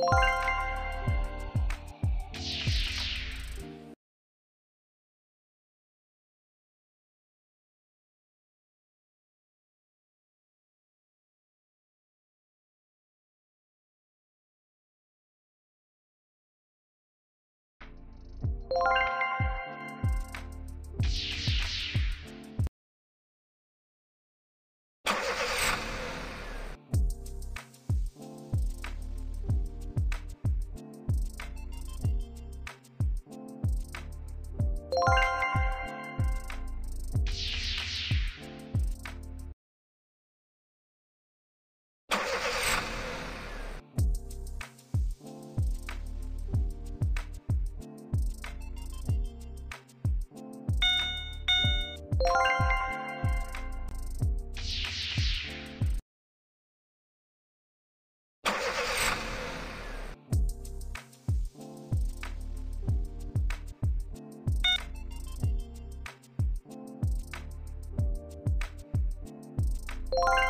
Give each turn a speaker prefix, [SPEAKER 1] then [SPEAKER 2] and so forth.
[SPEAKER 1] you you